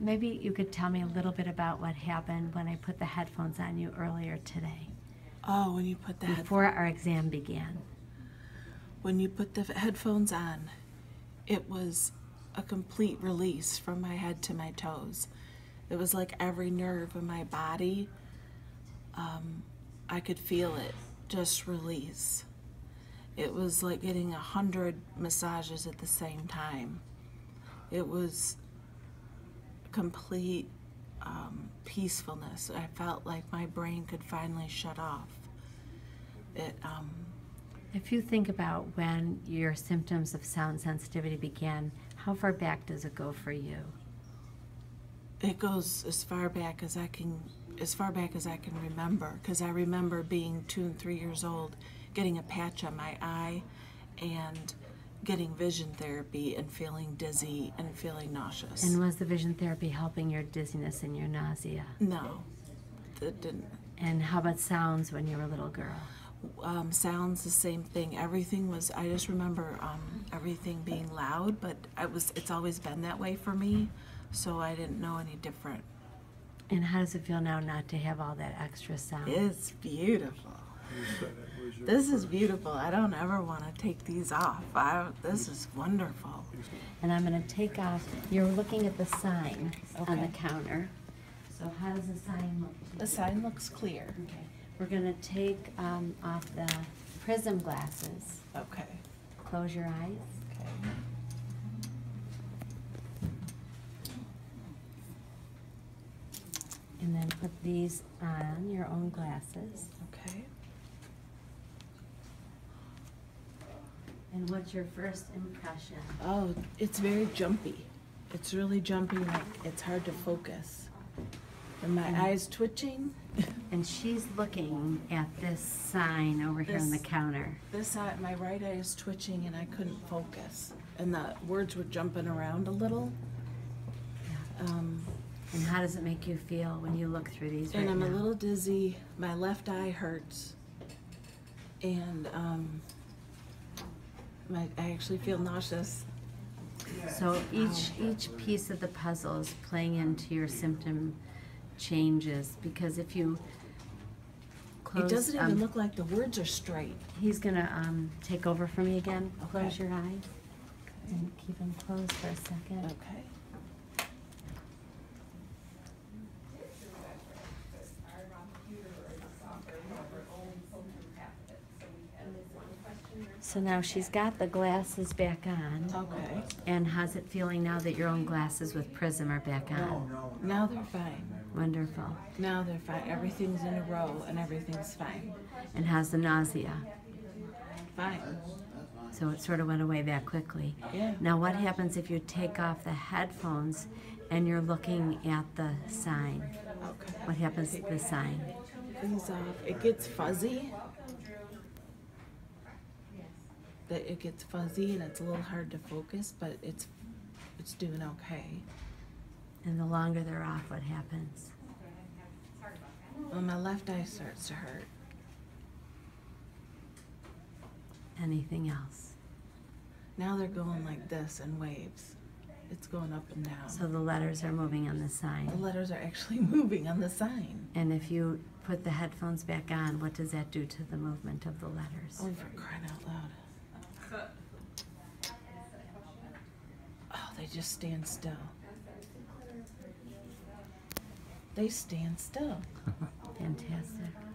Maybe you could tell me a little bit about what happened when I put the headphones on you earlier today, Oh, when you put the before our exam began. when you put the headphones on, it was a complete release from my head to my toes. It was like every nerve in my body, um, I could feel it just release. It was like getting a hundred massages at the same time. It was complete um, peacefulness. I felt like my brain could finally shut off. It, um, If you think about when your symptoms of sound sensitivity began, how far back does it go for you? it goes as far back as I can, as far back as I can remember. Because I remember being two and three years old, getting a patch on my eye, and getting vision therapy and feeling dizzy and feeling nauseous. And was the vision therapy helping your dizziness and your nausea? no, it didn't. And how about sounds when you were a little girl? um, sounds the same thing. Everything was. I just remember um, everything being loud, but I was. It's always been that way for me, so I didn't know any different. And how does it feel now not to have all that extra sound? It's beautiful. This is beautiful. I don't ever want to take these off. I, this is wonderful. And I'm going to take off, you're looking at the sign on the counter. So how does the sign look? The sign looks clear. Okay. We're going to take um, off the prism glasses. Okay. Close your eyes. Okay. And then put these on, your own glasses. Okay. And what's your first impression? Oh, it's very jumpy. It's really jumpy. Like it's hard to focus. And my Mm. eyes twitching. And she's looking at this sign over here on the counter. This eye, my right eye is twitching and I couldn't focus. And the words were jumping around a little. Um, And how does it make you feel when you look through these right and I'm a little dizzy. My left eye hurts. And um, my, I actually feel nauseous. So each, each piece of the puzzle is playing into your symptom changes, because if you It doesn't even um, look like the words are straight. he's gonna, um, take over for me again. Close your eyes and keep them closed for a second. Okay. So now she's got the glasses back on. Okay. And how's it feeling now that your own glasses with prism are back on? Now they're fine. Wonderful. Now they're fine. Everything's in a row and everything's fine. And how's the nausea? Fine. So it sort of went away that quickly. Yeah. Now, what happens if you take off the headphones and you're looking at the sign? Okay. What happens to the sign? Off. It gets fuzzy. That it gets fuzzy and it's a little hard to focus, but it's it's doing okay. And the longer they're off, what happens? Well, my left eye starts to hurt. Anything else? Now they're going like this in waves. It's going up and down. So the letters are moving on the sign. the letters are actually moving on the sign. And if you put the headphones back on, what does that do to the movement of the letters? Oh, for crying out loud. Oh, they just stand still. They stand still. Fantastic.